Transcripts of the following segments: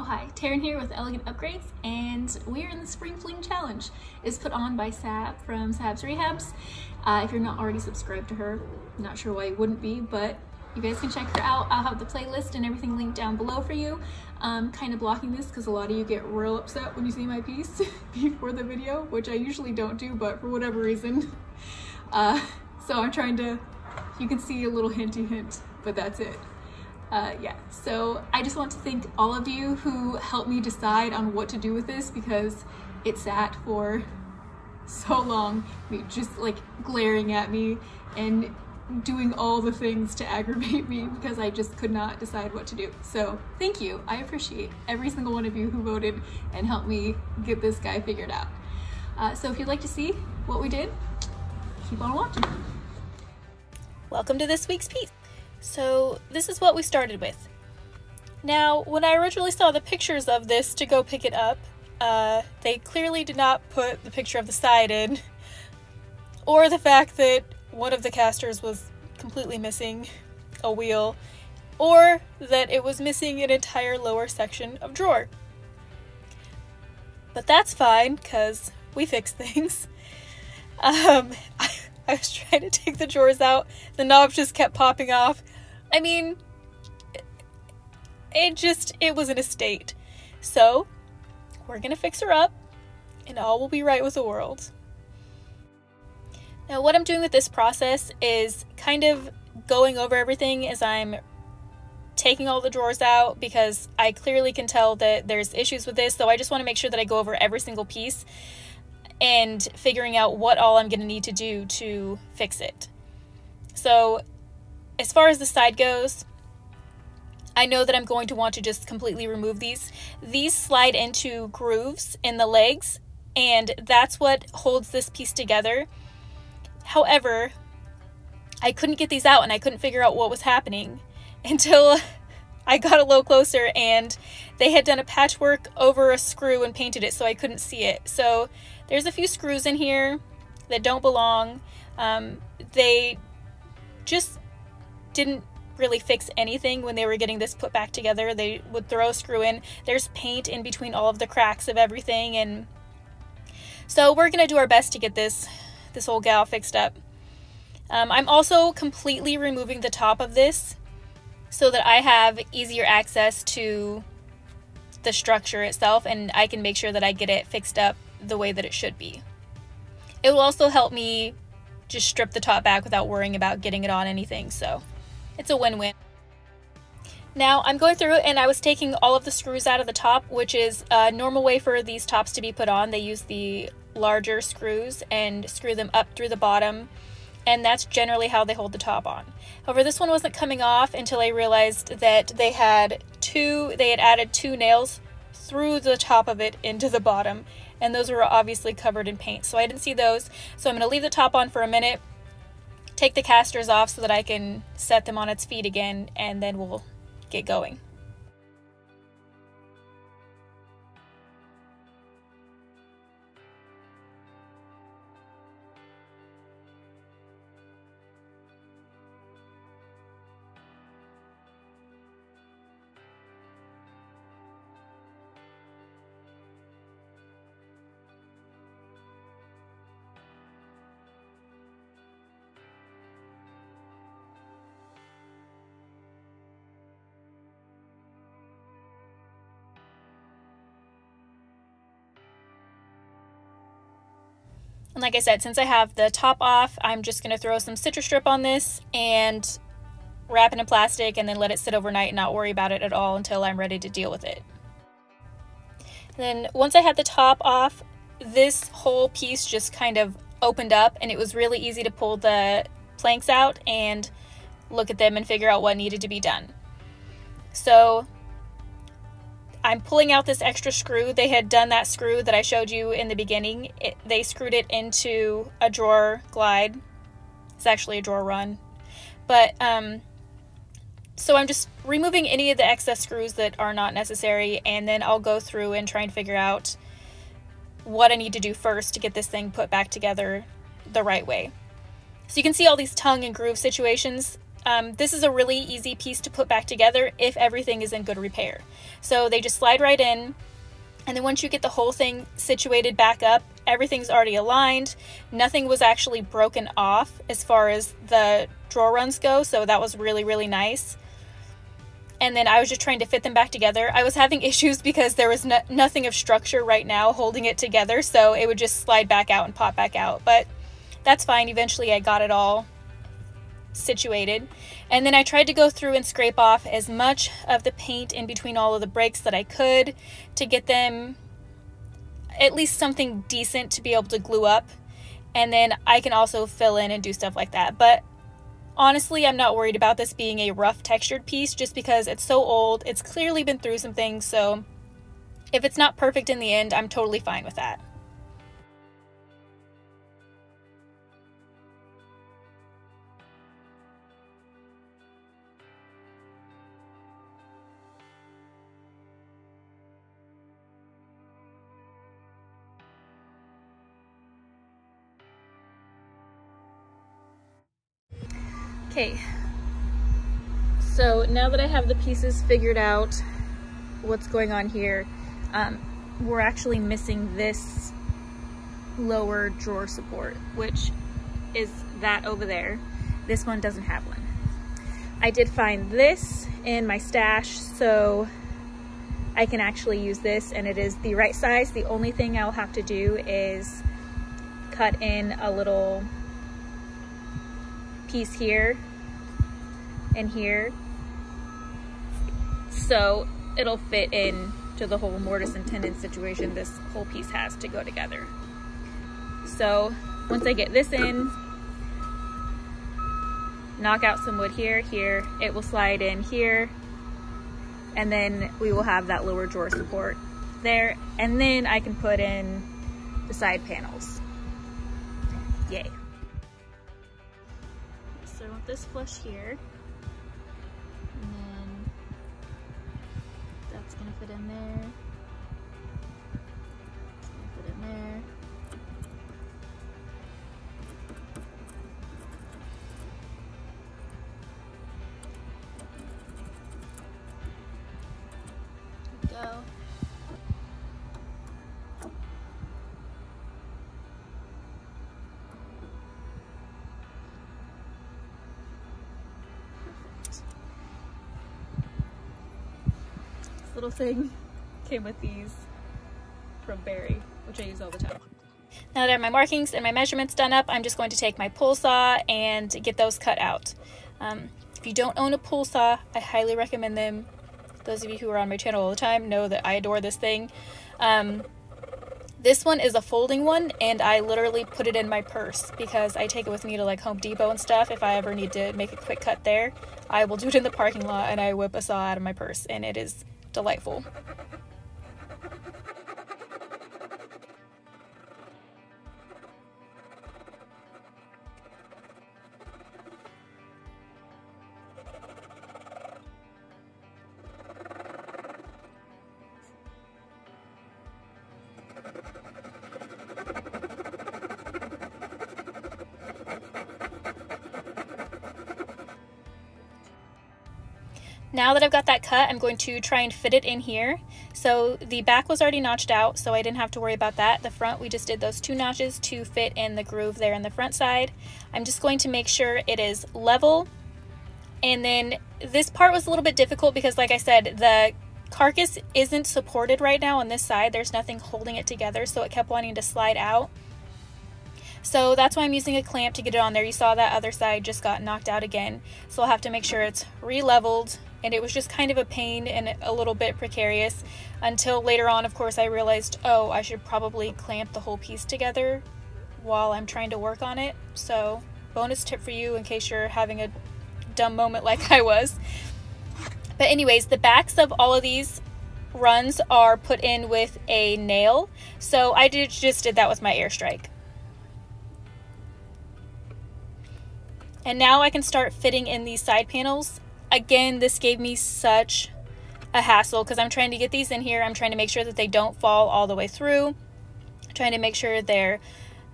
Oh hi, Taryn here with Elegant Upgrades and we're in the Spring Fling Challenge. It's put on by Sab from Sab's Rehabs. Uh, if you're not already subscribed to her, not sure why you wouldn't be, but you guys can check her out. I'll have the playlist and everything linked down below for you. Um, kind of blocking this because a lot of you get real upset when you see my piece before the video, which I usually don't do, but for whatever reason. Uh, so I'm trying to, you can see a little hinty hint, but that's it. Uh, yeah, so I just want to thank all of you who helped me decide on what to do with this because it sat for so long, just like glaring at me and doing all the things to aggravate me because I just could not decide what to do. So thank you. I appreciate every single one of you who voted and helped me get this guy figured out. Uh, so if you'd like to see what we did, keep on watching. Welcome to this week's piece. So this is what we started with. Now, when I originally saw the pictures of this to go pick it up, uh, they clearly did not put the picture of the side in, or the fact that one of the casters was completely missing a wheel, or that it was missing an entire lower section of drawer. But that's fine, because we fix things. Um, I, I was trying to take the drawers out, the knobs just kept popping off. I mean, it just, it was in a state. So, we're gonna fix her up, and all will be right with the world. Now what I'm doing with this process is kind of going over everything as I'm taking all the drawers out because I clearly can tell that there's issues with this, so I just want to make sure that I go over every single piece and figuring out what all I'm going to need to do to fix it. So as far as the side goes, I know that I'm going to want to just completely remove these. These slide into grooves in the legs, and that's what holds this piece together. However, I couldn't get these out and I couldn't figure out what was happening until I got a little closer and they had done a patchwork over a screw and painted it so I couldn't see it. So there's a few screws in here that don't belong. Um, they just didn't really fix anything when they were getting this put back together. They would throw a screw in. There's paint in between all of the cracks of everything and so we're going to do our best to get this this old gal fixed up. Um, I'm also completely removing the top of this so that I have easier access to the structure itself and I can make sure that I get it fixed up the way that it should be. It will also help me just strip the top back without worrying about getting it on anything, so it's a win-win. Now I'm going through and I was taking all of the screws out of the top, which is a normal way for these tops to be put on. They use the larger screws and screw them up through the bottom and that's generally how they hold the top on. However, this one wasn't coming off until I realized that they had two, they had added two nails through the top of it into the bottom, and those were obviously covered in paint, so I didn't see those. So I'm going to leave the top on for a minute, take the casters off so that I can set them on its feet again, and then we'll get going. Like I said, since I have the top off, I'm just going to throw some citrus strip on this and wrap it in plastic and then let it sit overnight and not worry about it at all until I'm ready to deal with it. then once I had the top off, this whole piece just kind of opened up and it was really easy to pull the planks out and look at them and figure out what needed to be done. So I'm pulling out this extra screw. They had done that screw that I showed you in the beginning. It, they screwed it into a drawer glide. It's actually a drawer run. But, um, so I'm just removing any of the excess screws that are not necessary, and then I'll go through and try and figure out what I need to do first to get this thing put back together the right way. So you can see all these tongue and groove situations. Um, this is a really easy piece to put back together if everything is in good repair. So they just slide right in. And then once you get the whole thing situated back up, everything's already aligned. Nothing was actually broken off as far as the drawer runs go. So that was really, really nice and then I was just trying to fit them back together. I was having issues because there was no, nothing of structure right now holding it together, so it would just slide back out and pop back out. But that's fine. Eventually, I got it all situated. And then I tried to go through and scrape off as much of the paint in between all of the breaks that I could to get them at least something decent to be able to glue up. And then I can also fill in and do stuff like that. But Honestly, I'm not worried about this being a rough textured piece just because it's so old. It's clearly been through some things, so if it's not perfect in the end, I'm totally fine with that. Okay, so now that I have the pieces figured out what's going on here, um, we're actually missing this lower drawer support, which is that over there. This one doesn't have one. I did find this in my stash, so I can actually use this and it is the right size. The only thing I'll have to do is cut in a little piece here and here. So it'll fit in to the whole mortise and tenon situation this whole piece has to go together. So once I get this in, knock out some wood here, here, it will slide in here, and then we will have that lower drawer support there, and then I can put in the side panels. Yay this flush here. And then that's gonna fit in there. It's gonna fit in there. Little thing came with these from Barry, which I use all the time. Now that I have my markings and my measurements done up, I'm just going to take my pull saw and get those cut out. Um, if you don't own a pull saw, I highly recommend them. Those of you who are on my channel all the time know that I adore this thing. Um, this one is a folding one, and I literally put it in my purse because I take it with me to like Home Depot and stuff. If I ever need to make a quick cut there, I will do it in the parking lot and I whip a saw out of my purse, and it is delightful. Now that I've got that cut, I'm going to try and fit it in here. So the back was already notched out, so I didn't have to worry about that. The front, we just did those two notches to fit in the groove there in the front side. I'm just going to make sure it is level. And then this part was a little bit difficult because like I said, the carcass isn't supported right now on this side. There's nothing holding it together, so it kept wanting to slide out. So that's why I'm using a clamp to get it on there. You saw that other side just got knocked out again. So I'll have to make sure it's re-leveled and it was just kind of a pain and a little bit precarious until later on of course I realized oh I should probably clamp the whole piece together while I'm trying to work on it. So bonus tip for you in case you're having a dumb moment like I was. But anyways the backs of all of these runs are put in with a nail. So I did, just did that with my airstrike. And now I can start fitting in these side panels again, this gave me such a hassle because I'm trying to get these in here. I'm trying to make sure that they don't fall all the way through. I'm trying to make sure they're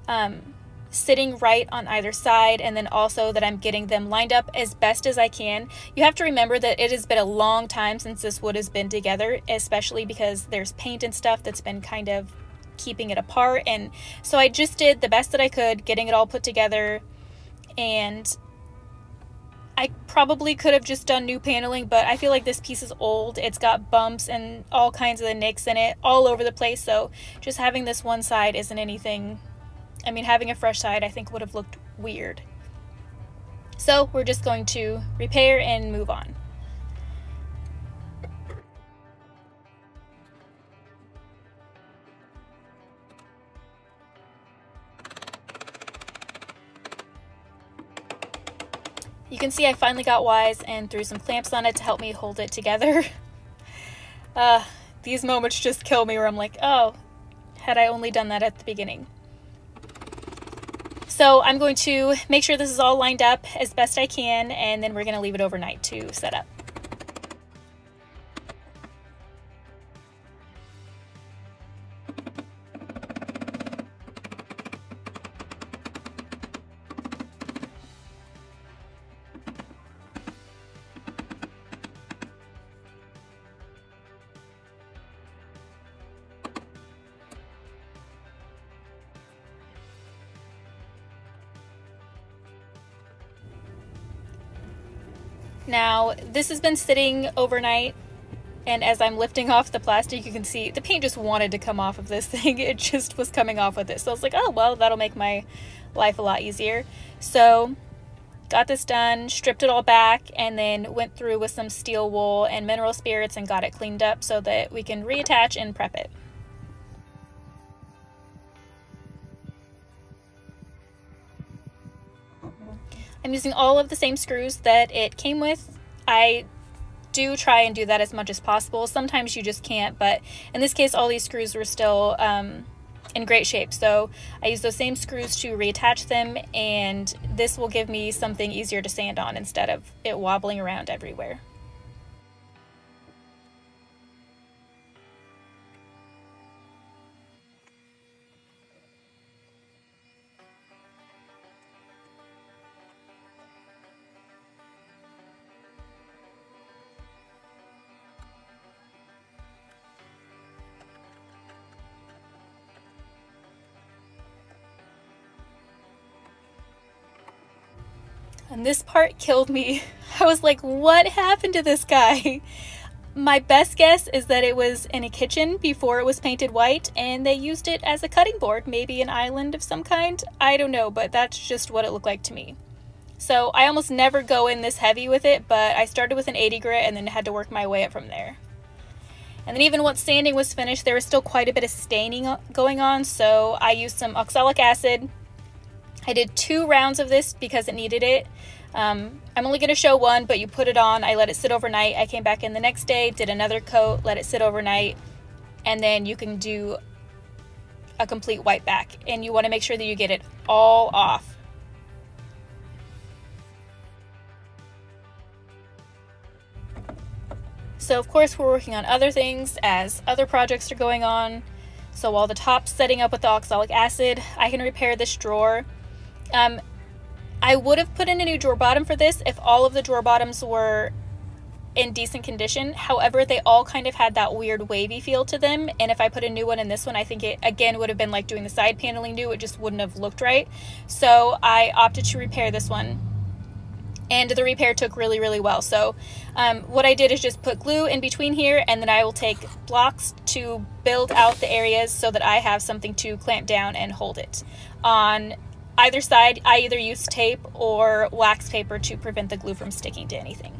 um, sitting right on either side and then also that I'm getting them lined up as best as I can. You have to remember that it has been a long time since this wood has been together, especially because there's paint and stuff that's been kind of keeping it apart. And so I just did the best that I could, getting it all put together. And I probably could have just done new paneling, but I feel like this piece is old. It's got bumps and all kinds of the nicks in it all over the place. So just having this one side isn't anything. I mean, having a fresh side I think would have looked weird. So we're just going to repair and move on. You can see I finally got wise and threw some clamps on it to help me hold it together. uh, these moments just kill me where I'm like, oh, had I only done that at the beginning. So I'm going to make sure this is all lined up as best I can and then we're going to leave it overnight to set up. This has been sitting overnight, and as I'm lifting off the plastic, you can see the paint just wanted to come off of this thing. It just was coming off with it. So I was like, oh, well, that'll make my life a lot easier. So got this done, stripped it all back, and then went through with some steel wool and mineral spirits and got it cleaned up so that we can reattach and prep it. I'm using all of the same screws that it came with. I do try and do that as much as possible. Sometimes you just can't, but in this case, all these screws were still um, in great shape. So I use those same screws to reattach them, and this will give me something easier to sand on instead of it wobbling around everywhere. And this part killed me. I was like, what happened to this guy? My best guess is that it was in a kitchen before it was painted white and they used it as a cutting board, maybe an island of some kind. I don't know, but that's just what it looked like to me. So I almost never go in this heavy with it, but I started with an 80 grit and then had to work my way up from there. And then even once sanding was finished, there was still quite a bit of staining going on, so I used some oxalic acid, I did two rounds of this because it needed it. Um, I'm only going to show one, but you put it on. I let it sit overnight. I came back in the next day, did another coat, let it sit overnight, and then you can do a complete white back. And you want to make sure that you get it all off. So of course we're working on other things as other projects are going on. So while the top's setting up with the oxalic acid, I can repair this drawer um, I would have put in a new drawer bottom for this if all of the drawer bottoms were in decent condition. However, they all kind of had that weird wavy feel to them. And if I put a new one in this one, I think it again would have been like doing the side paneling new. It just wouldn't have looked right. So I opted to repair this one. And the repair took really, really well. So um, what I did is just put glue in between here and then I will take blocks to build out the areas so that I have something to clamp down and hold it. On Either side, I either use tape or wax paper to prevent the glue from sticking to anything.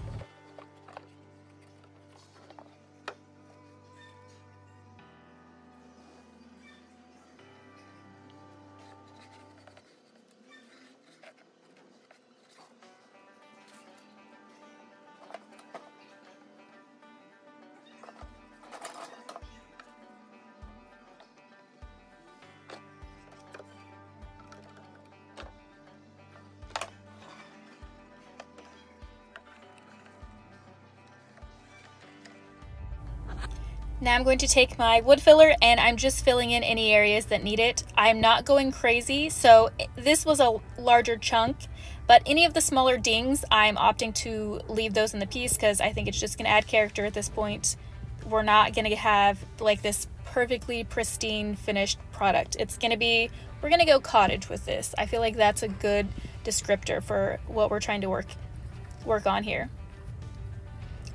Now I'm going to take my wood filler and I'm just filling in any areas that need it. I'm not going crazy, so this was a larger chunk, but any of the smaller dings, I'm opting to leave those in the piece because I think it's just going to add character at this point. We're not going to have like this perfectly pristine finished product. It's going to be, we're going to go cottage with this. I feel like that's a good descriptor for what we're trying to work work on here.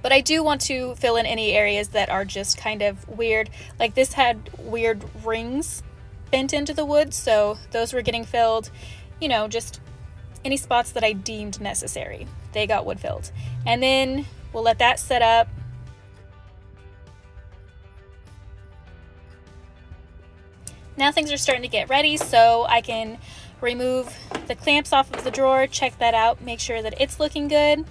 But I do want to fill in any areas that are just kind of weird. Like this had weird rings bent into the wood, so those were getting filled. You know, just any spots that I deemed necessary. They got wood filled. And then we'll let that set up. Now things are starting to get ready, so I can remove the clamps off of the drawer, check that out, make sure that it's looking good.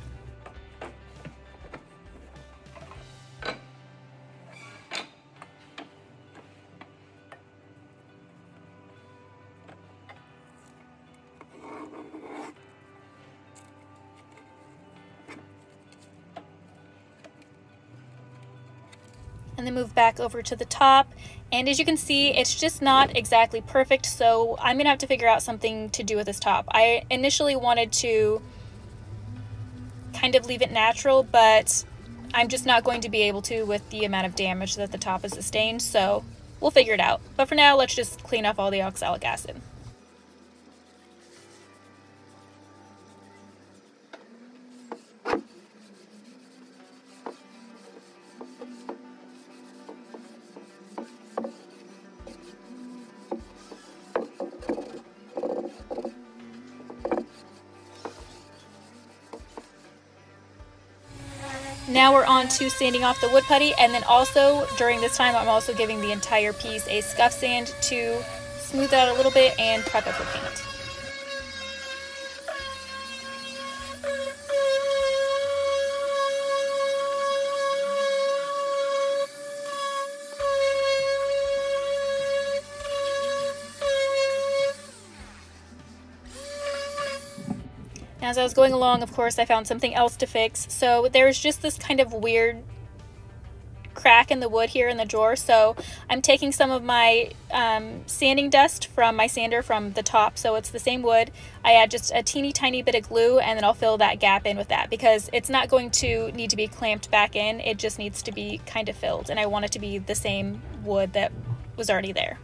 And then move back over to the top. And as you can see, it's just not exactly perfect, so I'm gonna have to figure out something to do with this top. I initially wanted to kind of leave it natural, but I'm just not going to be able to with the amount of damage that the top has sustained, so we'll figure it out. But for now, let's just clean off all the oxalic acid. To sanding off the wood putty and then also during this time I'm also giving the entire piece a scuff sand to smooth it out a little bit and prep it for paint. As I was going along, of course, I found something else to fix. So there's just this kind of weird crack in the wood here in the drawer. So I'm taking some of my um, sanding dust from my sander from the top. So it's the same wood. I add just a teeny tiny bit of glue and then I'll fill that gap in with that because it's not going to need to be clamped back in. It just needs to be kind of filled. And I want it to be the same wood that was already there.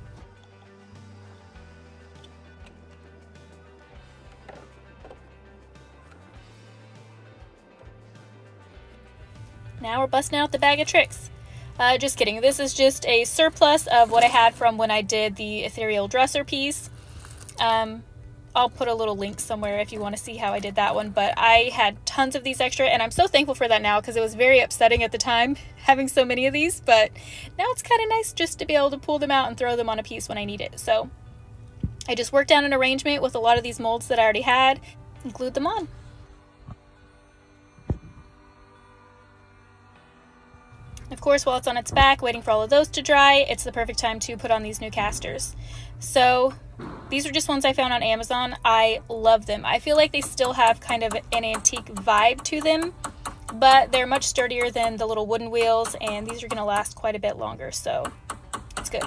Now we're busting out the bag of tricks. Uh, just kidding. This is just a surplus of what I had from when I did the ethereal dresser piece. Um, I'll put a little link somewhere if you want to see how I did that one. But I had tons of these extra, and I'm so thankful for that now because it was very upsetting at the time having so many of these. But now it's kind of nice just to be able to pull them out and throw them on a piece when I need it. So I just worked out an arrangement with a lot of these molds that I already had and glued them on. Of course, while it's on its back, waiting for all of those to dry, it's the perfect time to put on these new casters. So these are just ones I found on Amazon. I love them. I feel like they still have kind of an antique vibe to them, but they're much sturdier than the little wooden wheels, and these are going to last quite a bit longer, so it's good.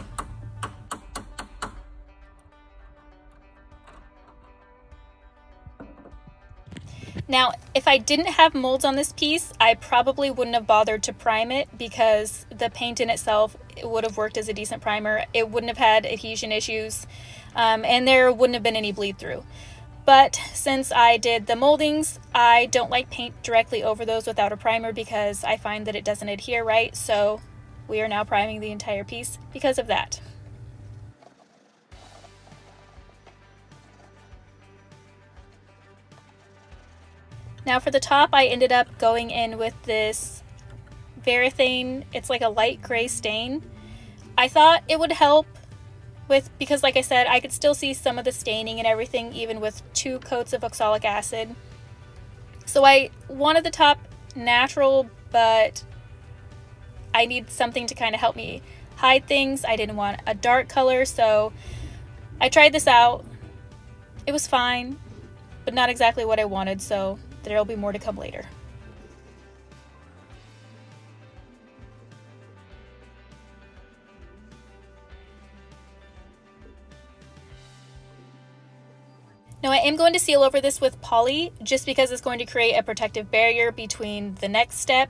Now, if I didn't have molds on this piece, I probably wouldn't have bothered to prime it because the paint in itself it would have worked as a decent primer. It wouldn't have had adhesion issues, um, and there wouldn't have been any bleed through. But since I did the moldings, I don't like paint directly over those without a primer because I find that it doesn't adhere right, so we are now priming the entire piece because of that. Now for the top, I ended up going in with this Varathane. It's like a light gray stain. I thought it would help with, because like I said, I could still see some of the staining and everything, even with two coats of oxalic acid. So I wanted the top natural, but I need something to kind of help me hide things. I didn't want a dark color, so I tried this out. It was fine, but not exactly what I wanted, so There'll be more to come later. Now I am going to seal over this with poly just because it's going to create a protective barrier between the next step.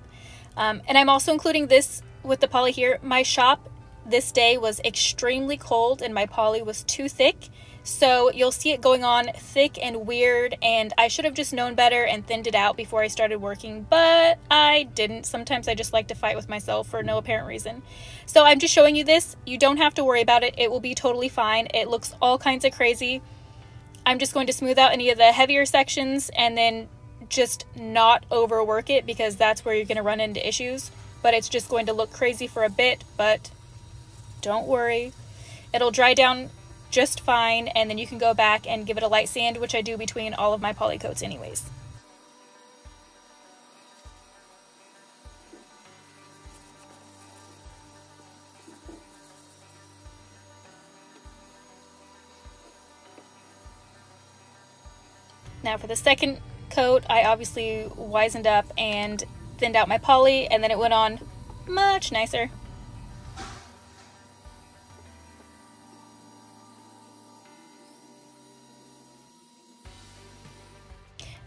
Um, and I'm also including this with the poly here. My shop this day was extremely cold and my poly was too thick. So you'll see it going on thick and weird and I should have just known better and thinned it out before I started working, but I didn't. Sometimes I just like to fight with myself for no apparent reason. So I'm just showing you this. You don't have to worry about it. It will be totally fine. It looks all kinds of crazy. I'm just going to smooth out any of the heavier sections and then just not overwork it because that's where you're going to run into issues. But it's just going to look crazy for a bit, but don't worry. It'll dry down just fine and then you can go back and give it a light sand, which I do between all of my poly coats anyways. Now for the second coat, I obviously wizened up and thinned out my poly and then it went on much nicer.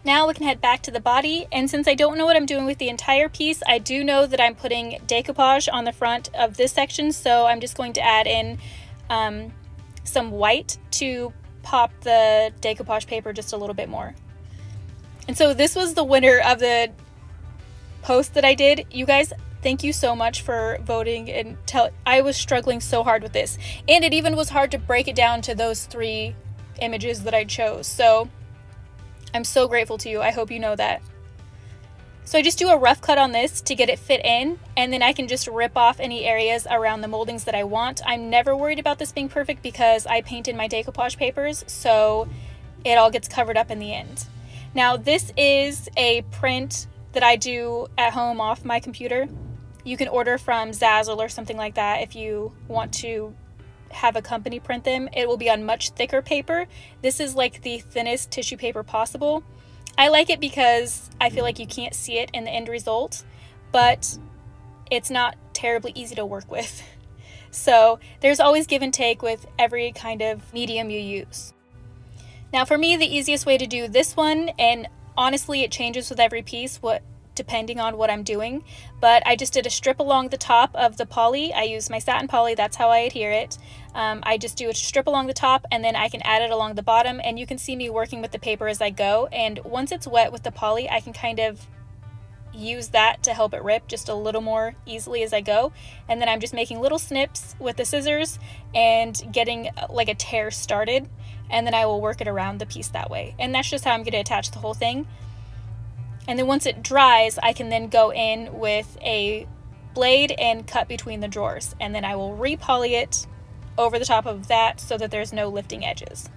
Now we can head back to the body, and since I don't know what I'm doing with the entire piece, I do know that I'm putting decoupage on the front of this section, so I'm just going to add in um, some white to pop the decoupage paper just a little bit more. And so this was the winner of the post that I did. You guys, thank you so much for voting and tell I was struggling so hard with this. And it even was hard to break it down to those three images that I chose. So I'm so grateful to you. I hope you know that. So I just do a rough cut on this to get it fit in, and then I can just rip off any areas around the moldings that I want. I'm never worried about this being perfect because I painted my decoupage papers, so it all gets covered up in the end. Now this is a print that I do at home off my computer. You can order from Zazzle or something like that if you want to have a company print them, it will be on much thicker paper. This is like the thinnest tissue paper possible. I like it because I feel like you can't see it in the end result, but it's not terribly easy to work with. So there's always give and take with every kind of medium you use. Now for me, the easiest way to do this one, and honestly it changes with every piece, what depending on what I'm doing. But I just did a strip along the top of the poly. I use my satin poly, that's how I adhere it. Um, I just do a strip along the top and then I can add it along the bottom and you can see me working with the paper as I go. And once it's wet with the poly, I can kind of use that to help it rip just a little more easily as I go. And then I'm just making little snips with the scissors and getting uh, like a tear started. And then I will work it around the piece that way. And that's just how I'm going to attach the whole thing. And then once it dries, I can then go in with a blade and cut between the drawers. And then I will repoly it over the top of that so that there's no lifting edges.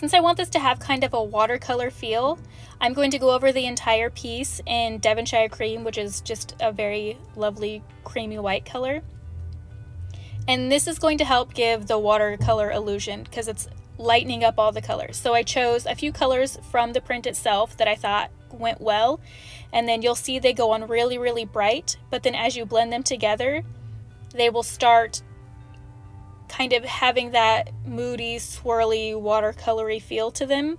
Since I want this to have kind of a watercolor feel, I'm going to go over the entire piece in Devonshire Cream, which is just a very lovely creamy white color. And this is going to help give the watercolor illusion because it's lightening up all the colors. So I chose a few colors from the print itself that I thought went well. And then you'll see they go on really, really bright. But then as you blend them together, they will start kind of having that moody, swirly, watercolory feel to them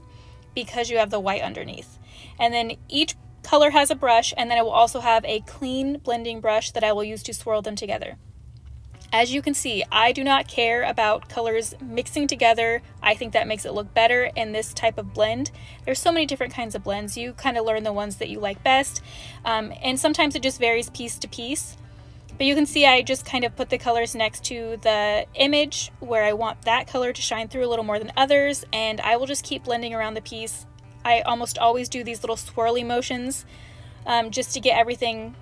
because you have the white underneath. And then each color has a brush and then I will also have a clean blending brush that I will use to swirl them together. As you can see, I do not care about colors mixing together. I think that makes it look better in this type of blend. There's so many different kinds of blends. You kind of learn the ones that you like best. Um, and sometimes it just varies piece to piece. But you can see I just kind of put the colors next to the image where I want that color to shine through a little more than others. And I will just keep blending around the piece. I almost always do these little swirly motions um, just to get everything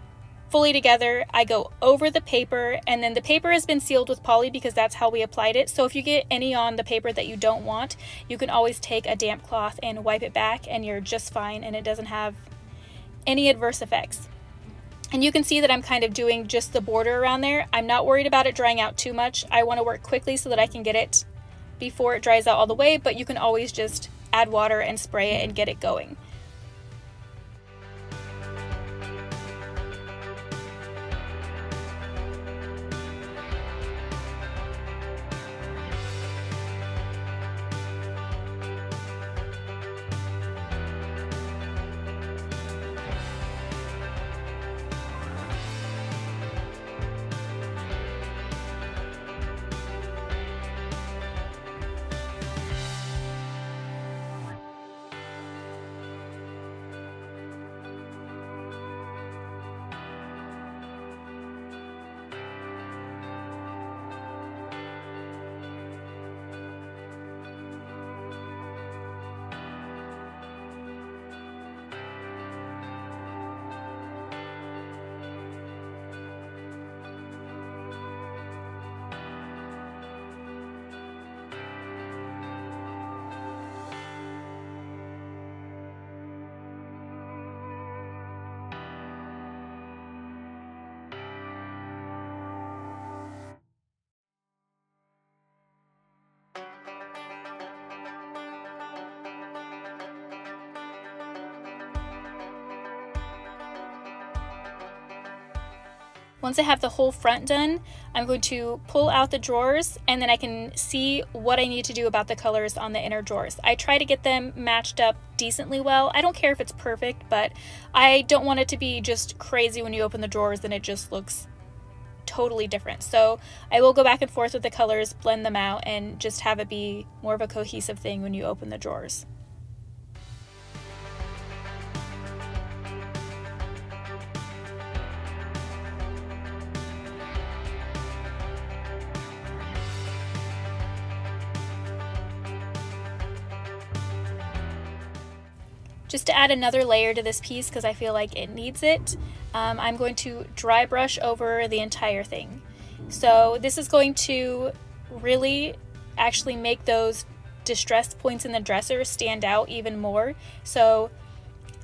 fully together. I go over the paper and then the paper has been sealed with poly because that's how we applied it. So if you get any on the paper that you don't want, you can always take a damp cloth and wipe it back and you're just fine and it doesn't have any adverse effects. And you can see that I'm kind of doing just the border around there. I'm not worried about it drying out too much. I want to work quickly so that I can get it before it dries out all the way, but you can always just add water and spray it and get it going. Once I have the whole front done, I'm going to pull out the drawers and then I can see what I need to do about the colors on the inner drawers. I try to get them matched up decently well. I don't care if it's perfect, but I don't want it to be just crazy when you open the drawers and it just looks totally different. So I will go back and forth with the colors, blend them out, and just have it be more of a cohesive thing when you open the drawers. Just to add another layer to this piece because I feel like it needs it, um, I'm going to dry brush over the entire thing. So this is going to really actually make those distressed points in the dresser stand out even more. So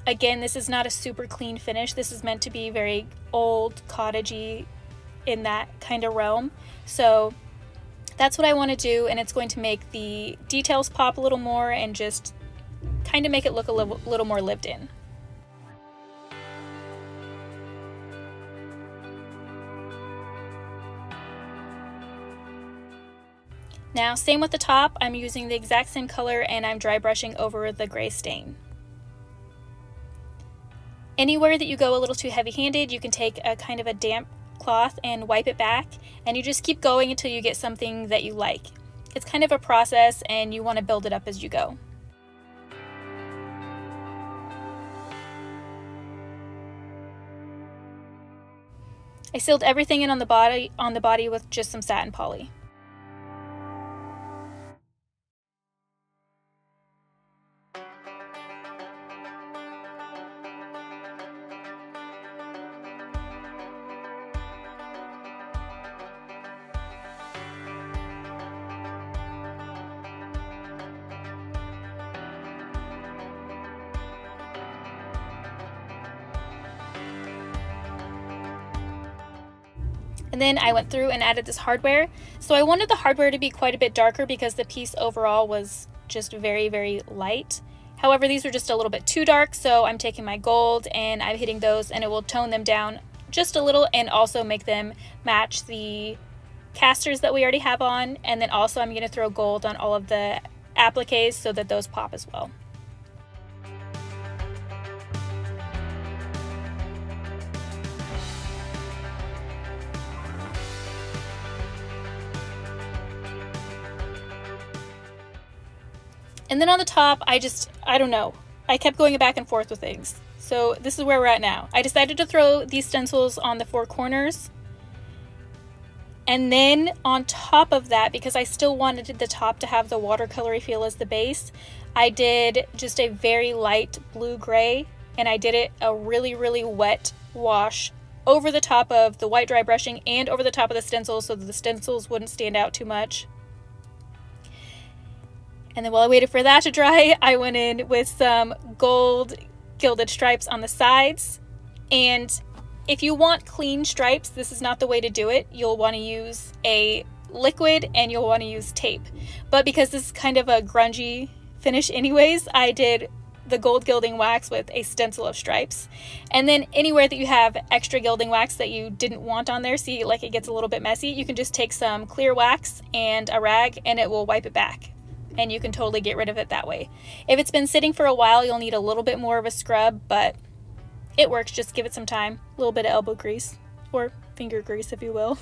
again, this is not a super clean finish. This is meant to be very old, cottagey in that kind of realm. So that's what I want to do and it's going to make the details pop a little more and just kind of make it look a little, little more lived in. Now, same with the top, I'm using the exact same color and I'm dry brushing over the gray stain. Anywhere that you go a little too heavy-handed, you can take a kind of a damp cloth and wipe it back, and you just keep going until you get something that you like. It's kind of a process and you want to build it up as you go. I sealed everything in on the body on the body with just some satin poly. Then I went through and added this hardware. So I wanted the hardware to be quite a bit darker because the piece overall was just very, very light. However, these were just a little bit too dark, so I'm taking my gold and I'm hitting those and it will tone them down just a little and also make them match the casters that we already have on. And then also I'm gonna throw gold on all of the appliques so that those pop as well. And then on the top, I just, I don't know. I kept going back and forth with things. So this is where we're at now. I decided to throw these stencils on the four corners. And then on top of that, because I still wanted the top to have the watercolory feel as the base, I did just a very light blue-gray and I did it a really, really wet wash over the top of the white dry brushing and over the top of the stencils so the stencils wouldn't stand out too much. And then while I waited for that to dry, I went in with some gold gilded stripes on the sides. And if you want clean stripes, this is not the way to do it. You'll want to use a liquid and you'll want to use tape. But because this is kind of a grungy finish anyways, I did the gold gilding wax with a stencil of stripes. And then anywhere that you have extra gilding wax that you didn't want on there, see like it gets a little bit messy, you can just take some clear wax and a rag and it will wipe it back. And you can totally get rid of it that way. If it's been sitting for a while, you'll need a little bit more of a scrub, but it works. Just give it some time. A little bit of elbow grease or finger grease, if you will.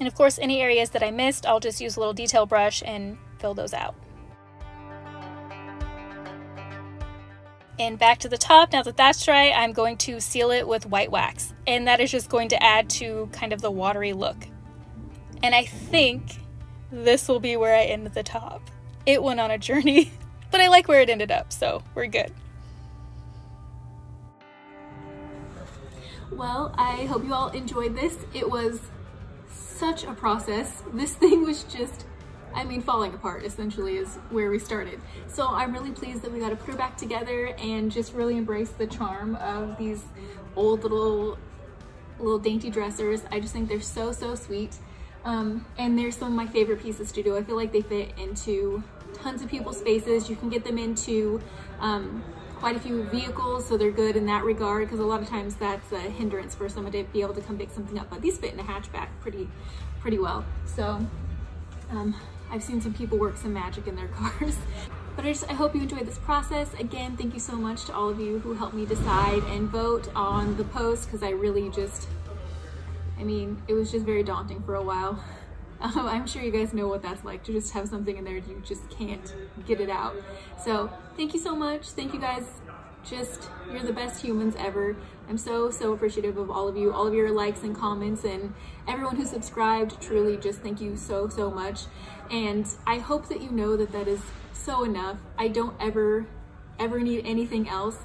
And of course, any areas that I missed, I'll just use a little detail brush and fill those out. And back to the top, now that that's dry, I'm going to seal it with white wax. And that is just going to add to kind of the watery look. And I think this will be where I end the top. It went on a journey, but I like where it ended up, so we're good. Well, I hope you all enjoyed this. It was such a process. This thing was just I mean, falling apart essentially is where we started. So I'm really pleased that we got to put her back together and just really embrace the charm of these old little, little dainty dressers. I just think they're so, so sweet. Um, and they're some of my favorite pieces to do. I feel like they fit into tons of people's spaces. You can get them into um, quite a few vehicles, so they're good in that regard because a lot of times that's a hindrance for someone to be able to come pick something up. But these fit in a hatchback pretty, pretty well. So um, I've seen some people work some magic in their cars. But I just, I hope you enjoyed this process. Again, thank you so much to all of you who helped me decide and vote on the post because I really just, I mean, it was just very daunting for a while. Um, I'm sure you guys know what that's like to just have something in there you just can't get it out. So thank you so much. Thank you guys just, you're the best humans ever. I'm so, so appreciative of all of you, all of your likes and comments and everyone who subscribed. Truly just thank you so, so much. And I hope that you know that that is so enough. I don't ever, ever need anything else.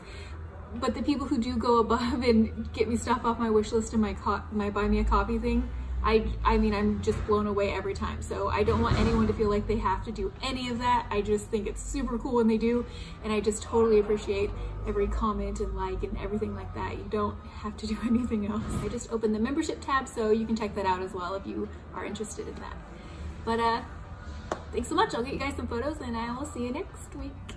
But the people who do go above and get me stuff off my wish list and my, my buy me a coffee thing, I, I mean, I'm just blown away every time. So I don't want anyone to feel like they have to do any of that. I just think it's super cool when they do. And I just totally appreciate every comment and like and everything like that. You don't have to do anything else. I just opened the membership tab so you can check that out as well if you are interested in that. But uh, thanks so much. I'll get you guys some photos and I will see you next week.